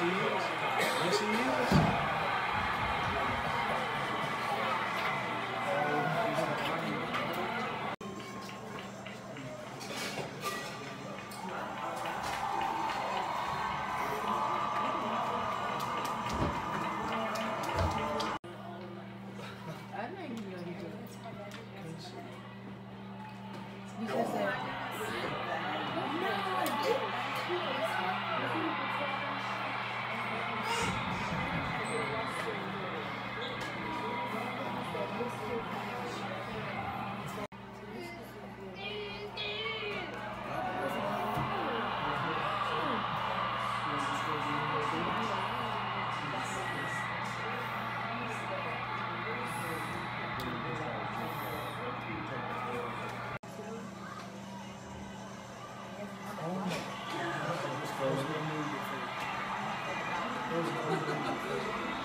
he is. Yes, he is. Because uh, That was